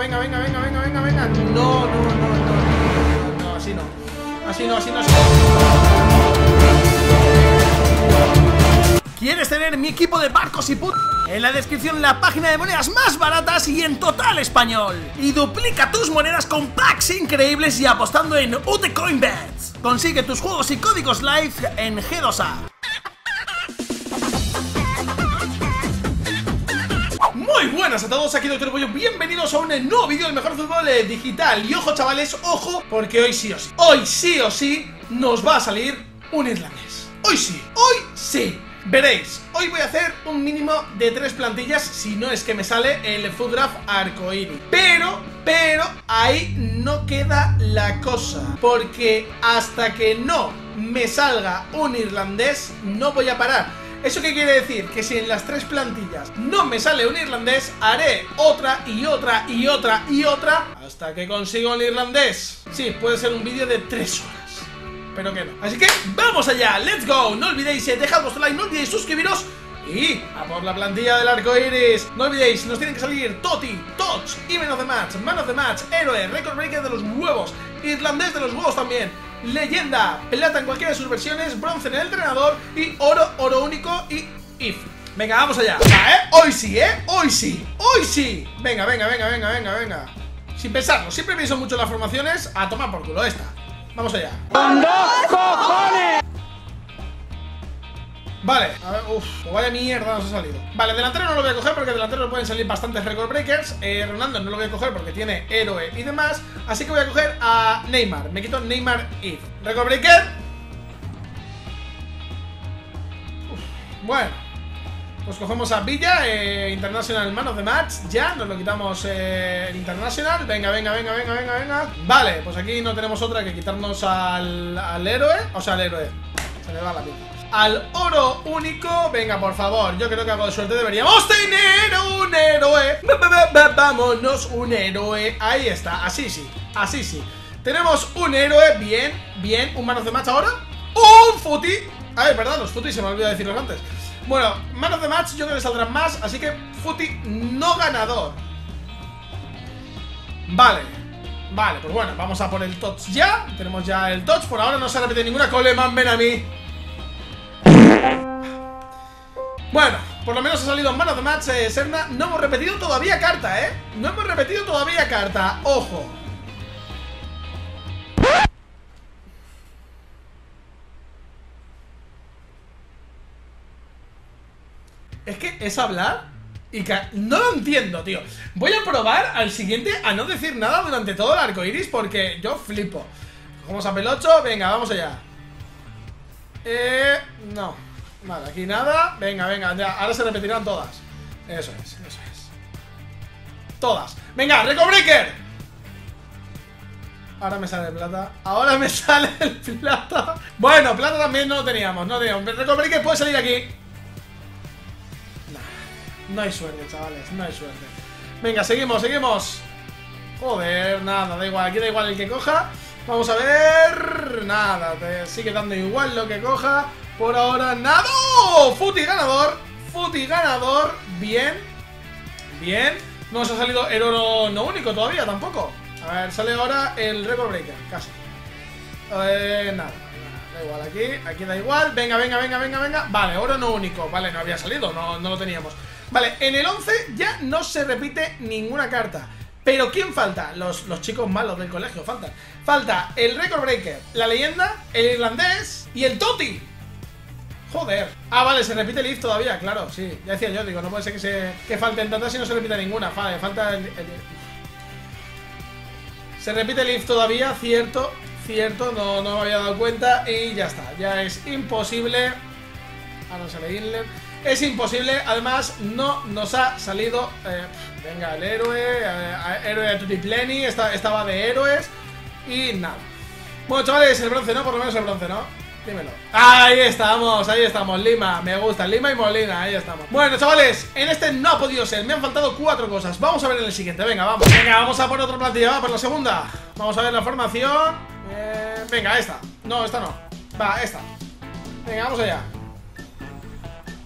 Venga, venga, venga, venga, venga, venga. No, no, no, no, no, no, así no. Así no, así no, así no. ¿Quieres tener mi equipo de barcos y put... En la descripción la página de monedas más baratas y en total español. Y duplica tus monedas con packs increíbles y apostando en UTCoinBets. Consigue tus juegos y códigos live en G2A. Buenas a todos, aquí Doctor Pollo, bienvenidos a un nuevo vídeo del mejor fútbol eh, digital. Y ojo chavales, ojo, porque hoy sí o sí, hoy sí o sí nos va a salir un irlandés. Hoy sí, hoy sí. Veréis, hoy voy a hacer un mínimo de tres plantillas Si no es que me sale el Food Draft Arcoíris. Pero, pero, ahí no queda la cosa Porque hasta que no me salga un irlandés, no voy a parar ¿Eso qué quiere decir? Que si en las tres plantillas no me sale un irlandés, haré otra y otra y otra y otra hasta que consiga un irlandés. Sí, puede ser un vídeo de tres horas, pero que no. Así que ¡vamos allá! ¡Let's go! No olvidéis eh, dejar vuestro like, no olvidéis suscribiros y a por la plantilla del arco iris. No olvidéis, nos tienen que salir Toti, Touch, Even of the Match, Man of the Match, Héroe, Record Breaker de los huevos, Irlandés de los huevos también leyenda, plata en cualquiera de sus versiones, bronce en el entrenador y oro, oro único y if. Venga, vamos allá. ¿eh? Hoy sí, ¿eh? Hoy sí, hoy sí. Venga, venga, venga, venga, venga, venga. Sin pensarlo, siempre pienso mucho en las formaciones. A tomar por culo esta. Vamos allá. ¡Con cojones! Vale, a ver, uff, vaya mierda nos ha salido. Vale, delantero no lo voy a coger porque delantero pueden salir bastantes record breakers. Eh, Ronaldo no lo voy a coger porque tiene héroe y demás Así que voy a coger a Neymar. Me quito Neymar y Record breaker. Bueno Pues cogemos a Villa, eh, International Man of the Match Ya, nos lo quitamos eh, el International Venga, venga, venga, venga, venga, venga. Vale, pues aquí no tenemos otra que quitarnos al, al héroe O sea, al héroe. Se me va la pinta al oro único. Venga, por favor, yo creo que algo de suerte deberíamos tener. Un héroe. Vámonos, un héroe. Ahí está, así sí, así sí. Tenemos un héroe, bien, bien. Un manos de match ahora ¡Un futi! A ver, verdad, los futi se me olvidó decirlos antes. Bueno, manos de match yo creo que saldrán más Así que futi no ganador. Vale Vale, pues bueno, vamos a por el touch ya. Tenemos ya el touch, por ahora no se repite ninguna. Coleman, ven a mí bueno, por lo menos ha salido en manos de match Serna. No hemos repetido todavía carta, ¿eh? No hemos repetido todavía carta, ojo. Es que es hablar y no lo entiendo, tío. Voy a probar al siguiente a no decir nada durante todo el arco iris Porque yo flipo. Vamos a pelocho, venga, vamos allá. Eh, no Vale, aquí nada. Venga, venga, ya, ahora se repetirán todas. Eso es, eso es. Todas. Venga, Record Breaker. Ahora me sale plata. Ahora me sale el plata. Bueno, plata también no teníamos No teníamos. Record Breaker puede salir aquí. No hay suerte, chavales No hay suerte. Venga, seguimos, seguimos. Joder, nada, da igual Aquí da igual el que coja. Vamos a ver Nada, te sigue dando igual lo que coja por ahora, nada. ¡Oh! Futi ganador. Futi ganador. Bien. Bien. No nos ha salido el oro no único todavía tampoco. A ver, sale ahora el record breaker. Casi. Eh, nada. Da igual aquí. Aquí da igual. Venga, venga, venga, venga, venga. Vale, oro no único. Vale, no había salido. No, no lo teníamos. Vale, en el 11 ya no se repite ninguna carta. Pero ¿quién falta? Los, los, chicos malos del colegio faltan. Falta el Record Breaker, la leyenda, el irlandés y el Toti. Joder. Ah, vale, se repite el if todavía, claro, sí. Ya decía yo, digo, no puede ser que, se, que falten tantas y no se repita ninguna. Vale, falta el, Se repite el if todavía, cierto, cierto, no, no me había dado cuenta y ya está. Ya es imposible. Ah, no sale Inlet. Es imposible, además no nos ha salido... Eh, venga, el héroe, eh, héroe de Tutipleni, estaba de héroes y nada. Bueno, chavales, el bronce, ¿no? Por lo menos el bronce, ¿no? Dímelo. Ahí estamos, ahí estamos, Lima. Me gusta, Lima y Molina, ahí estamos. Bueno, chavales, en este no ha podido ser. Me han faltado cuatro cosas. Vamos a ver en el siguiente. Venga, vamos. Venga, vamos a por otra plantilla. Va, por la segunda. Vamos a ver la formación. Eh, venga, esta. No, esta no. Va, esta. Venga, vamos allá.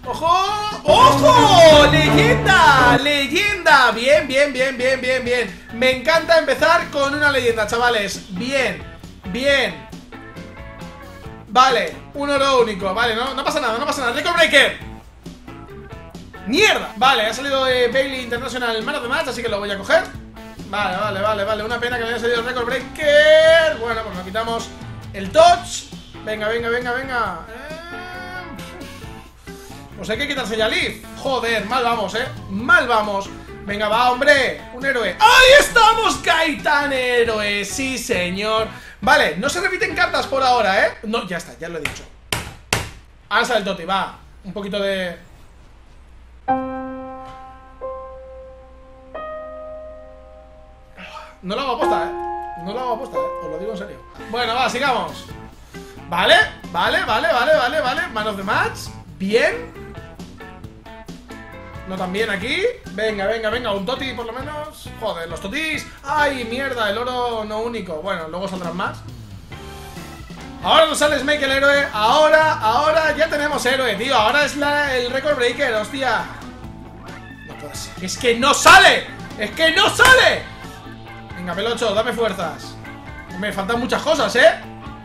¡Ojo! ¡Ojo! ¡Leyenda! ¡Leyenda! Bien, bien, bien, bien, bien, bien Me encanta empezar con una leyenda, chavales Bien, bien Vale, un oro único Vale, no, no pasa nada, no pasa nada. Record Breaker. ¡Mierda! Vale, ha salido eh, Bailey International Man of Match Así que lo voy a coger. Vale, vale, vale, vale Una pena que me haya salido el Record Breaker. Bueno, pues nos quitamos el touch. Venga, venga, venga, venga. Eh, Pues hay que quitarse ya Leaf. Joder, mal vamos, eh. Mal vamos Venga, va, hombre, un héroe. ¡Ahí estamos! Kaitan héroe, sí señor. Vale, no se repiten cartas por ahora, ¿eh? No, ya está, ya lo he dicho. Ahora sale el Toti, va. Un poquito de... No lo hago aposta, ¿eh? No lo hago aposta, ¿eh? Os lo digo en serio. Bueno, va, sigamos. Vale, vale, vale, vale, vale, vale. Man of the match. Bien No tan bien aquí Venga, venga, venga, un toti por lo menos. Joder, los totis. Ay, mierda, el oro no único. Bueno, luego saldrán más. Ahora nos sale Smake el héroe. Ahora, ahora ya tenemos héroe, tío. Ahora es la, el record breaker, hostia. No puede ser. Es que no sale. Es que no sale. Venga, Pelocho, dame fuerzas. Me faltan muchas cosas, ¿eh?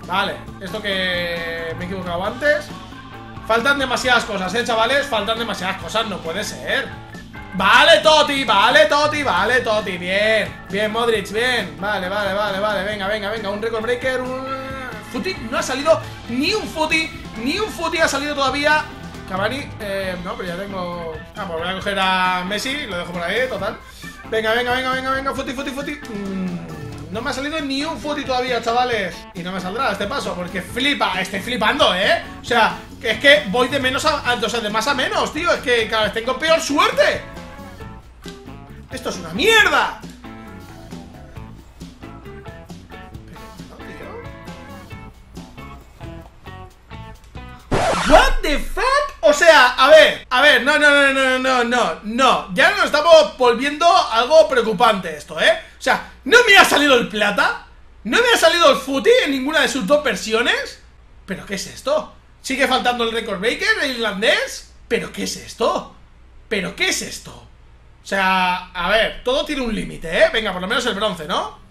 Vale, esto que me he equivocado antes Faltan demasiadas cosas, ¿eh, chavales? Faltan demasiadas cosas, no puede ser. Vale, Toti, vale, Toti, vale, Toti Bien, bien, Modric, bien. Vale, vale, vale, vale, venga, venga, venga Un record breaker, un... Footy, no ha salido ni un footy Ni un footy ha salido todavía. Cavani, eh, no, pero ya tengo Ah, pues voy a coger a Messi Lo dejo por ahí, total. Venga, venga, venga, venga, venga, footy, footy, footy. Mm, No me ha salido ni un footy todavía, chavales Y no me saldrá este paso Porque flipa, estoy flipando, ¿eh? O sea, es que voy de menos a, a, O sea, de más a menos, tío Es que cada vez tengo peor suerte ¡Esto es una mierda! What the fuck? O sea, a ver, a ver, no, no, no, no, no, no, no Ya nos estamos volviendo algo preocupante esto, ¿eh? O sea, ¿no me ha salido el plata? ¿No me ha salido el footy en ninguna de sus dos versiones? ¿Pero qué es esto? ¿Sigue faltando el record breaker, el irlandés? ¿Pero qué es esto? ¿Pero qué es esto? O sea, a ver, todo tiene un límite, ¿eh? Venga, por lo menos el bronce, ¿no?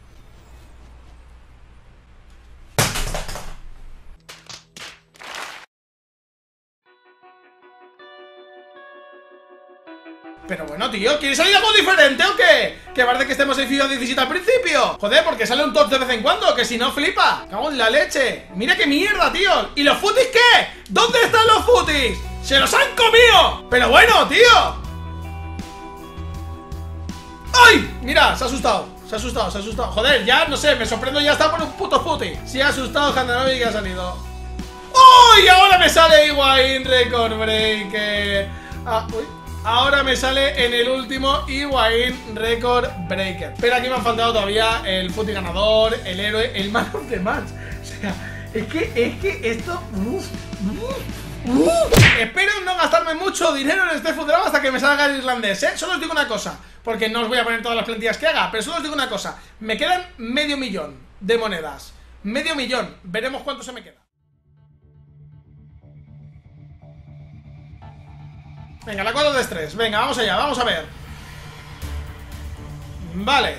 Pero bueno, tío, ¿quieres salir algo diferente o qué? Que parece que estemos en FIFA 17 al principio Joder, porque sale un top de vez en cuando Que si no flipa Cago en la leche Mira qué mierda, tío ¿Y los footies qué? ¿Dónde están los footies? ¡Se los han comido! Pero bueno, tío ¡Ay! Mira, se ha asustado Se ha asustado, se ha asustado Joder, ya, no sé, me sorprendo ya está por un puto footy Se ha asustado Handanovi que ha salido ¡Uy! Ahora me sale Higuaín Record Breaker Ah, uy Ahora me sale en el último Higuaín Record Breaker. Pero aquí me han faltado todavía el footy ganador, el héroe, el man of the match. O sea, es que, es que esto... Espero no gastarme mucho dinero en este fútbol hasta que me salga el irlandés, ¿eh? Solo os digo una cosa Porque no os voy a poner todas las plantillas que haga Pero solo os digo una cosa. Me quedan medio millón de monedas. Medio millón. Veremos cuánto se me queda Venga, la 4 de estrés. Venga, vamos allá, vamos a ver. Vale.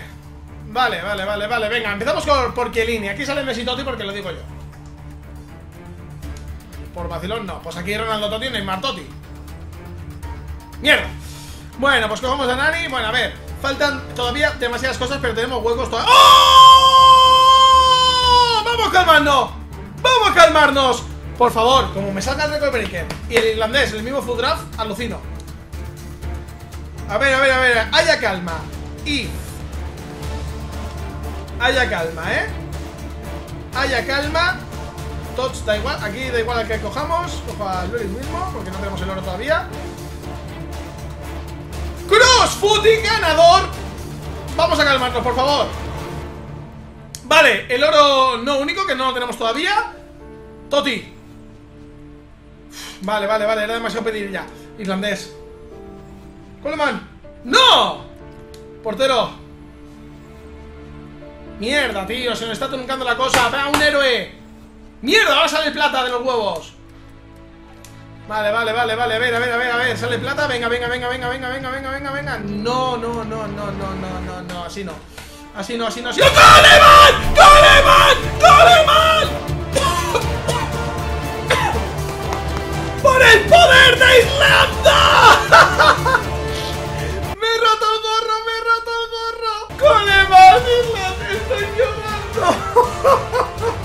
Vale, vale, vale, vale. Venga, empezamos con, por Chiellini. Aquí sale Messi Totti porque lo digo yo. Por vacilón no. Pues aquí Ronaldo Totti y Neymar Totti. Mierda. Bueno, pues cogemos a Nani. Bueno, a ver. Faltan todavía demasiadas cosas, pero tenemos huecos todavía. ¡Oh! ¡Vamos a calmarnos! ¡Vamos a calmarnos! Por favor, como me salga el record breaker Y el irlandés, el mismo food draft, alucino. A ver, a ver, a ver Haya calma. Y Haya calma, ¿eh? Haya calma. Touch da igual, aquí da igual al que cojamos Cojo a Luis mismo, porque no tenemos el oro todavía. Cross Footing ganador. Vamos a calmarnos, por favor. Vale, el oro no único Que no lo tenemos todavía. Toti Vale, vale, vale, era demasiado pedir ya Irlandés Coleman ¡No! Portero Mierda, tío, se me está truncando la cosa ¡Pega un héroe! ¡Mierda! Ahora sale plata de los huevos Vale, vale, vale, vale, a ver, a ver, a ver, Sale plata, venga, venga, venga, venga, venga, venga, venga, venga, venga No, no, no, no, no, no, no, no Así no, así no, así no. ¡Coleman! ¡Coleman! ¡Coleman! El poder de Islanda! ¡Me he roto el gorro! ¡Me he roto el gorro! ¡Coleman! Irlanda! ¡Estoy llorando!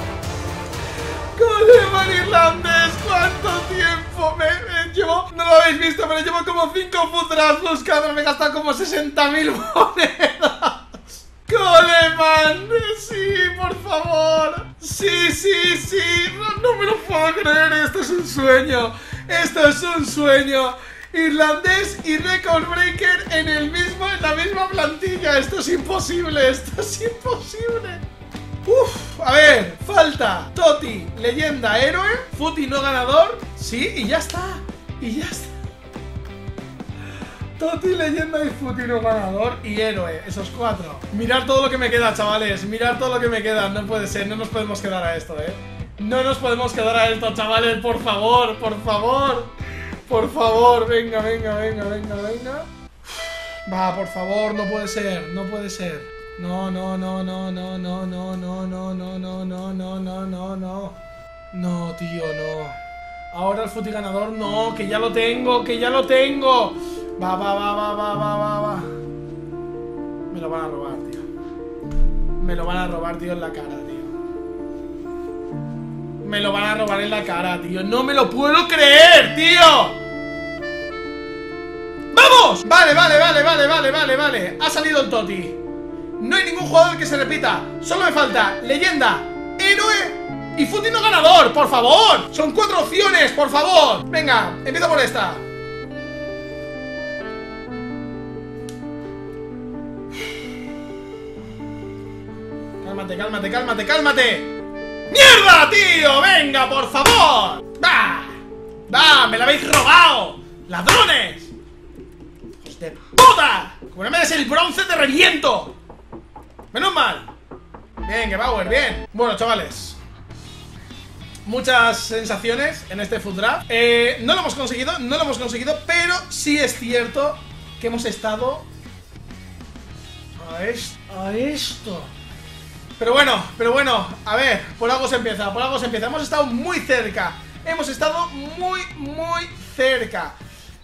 ¡Coleman irlandés! ¿Cuánto tiempo? Me, me llevo... No lo habéis visto, pero llevo como 5 futras buscando. Me he gastado como 60.000 monedas. ¡Coleman! Sí, por favor. Sí, sí, sí. No, no me lo puedo creer. Esto es un sueño. Esto es un sueño. Irlandés y Record Breaker en el mismo, en la misma plantilla. Esto es imposible. Esto es imposible. Uf, a ver, falta Toti, leyenda, héroe, Futi no ganador, sí, y ya está, y ya está. Toti, leyenda y Futi no ganador y héroe, esos cuatro. Mirar todo lo que me queda, chavales, mirar todo lo que me queda, no puede ser, no nos podemos quedar a esto, eh. No nos podemos quedar a esto, chavales, por favor, por favor. Por favor, venga, venga, venga, venga, venga. Va, por favor, no puede ser, no puede ser. No, no, no, no, no, no, no, no, no, no, no, no, no, no, no, no. No, tío, no. Ahora el futi ganador, no, que ya lo tengo, que ya lo tengo. Va, va, va, va, va, va, va, va. Me lo van a robar, tío. Me lo van a robar, tío, en la cara, tío. Me lo van a robar en la cara, tío. No me lo puedo creer, tío. ¡Vamos! Vale, vale, vale, vale, vale, vale, vale. Ha salido el Toti. No hay ningún jugador que se repita. Solo me falta leyenda, héroe y futino ganador, por favor. Son cuatro opciones, por favor. Venga, empiezo por esta. Cálmate, cálmate, cálmate, cálmate. ¡Mierda, tío! ¡Venga, por favor! ¡Va! ¡Va! ¡Me la habéis robado! ¡Ladrones! ¡Hijos de puta! Como no me des el bronce, te reviento. ¡Menos mal! Bien, que Bauer, bien Bueno, chavales Muchas sensaciones en este Food Draft eh, No lo hemos conseguido, no lo hemos conseguido Pero sí es cierto que hemos estado a, es a esto Pero bueno, pero bueno A ver, por algo se empieza, por algo se empieza Hemos estado muy cerca Hemos estado muy, muy cerca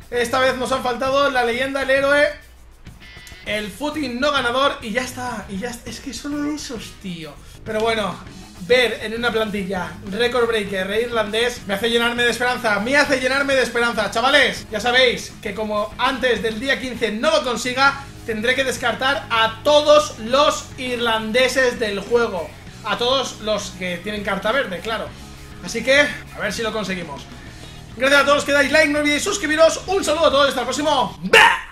Esta vez nos han faltado la leyenda, el héroe el footing no ganador y ya está. Y ya Es que solo esos, tío. Pero bueno, ver en una plantilla Record Breaker e irlandés me hace llenarme de esperanza. Me hace llenarme de esperanza. Chavales, ya sabéis que como antes del día 15 no lo consiga, tendré que descartar a todos los irlandeses del juego. A todos los que tienen carta verde, claro. Así que, a ver si lo conseguimos. Gracias a todos los que dais like, no olvidéis suscribiros. Un saludo a todos, hasta el próximo. ¡Bah!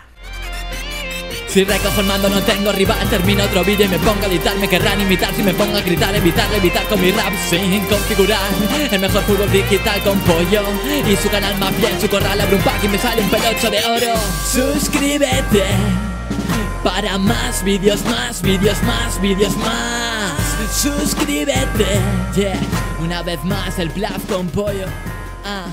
Si recojo el mando no tengo rival Termino otro vídeo y me pongo a editar Me querrán imitar si me pongo a gritar Evitar, evitar con mi rap sin configurar El mejor fútbol digital con pollo Y su canal más bien, su corral abre un pack Y me sale un pelocho de oro Suscríbete Para más vídeos, más vídeos, más vídeos, más. Suscríbete, yeah. Una vez más el bluff con pollo. Ah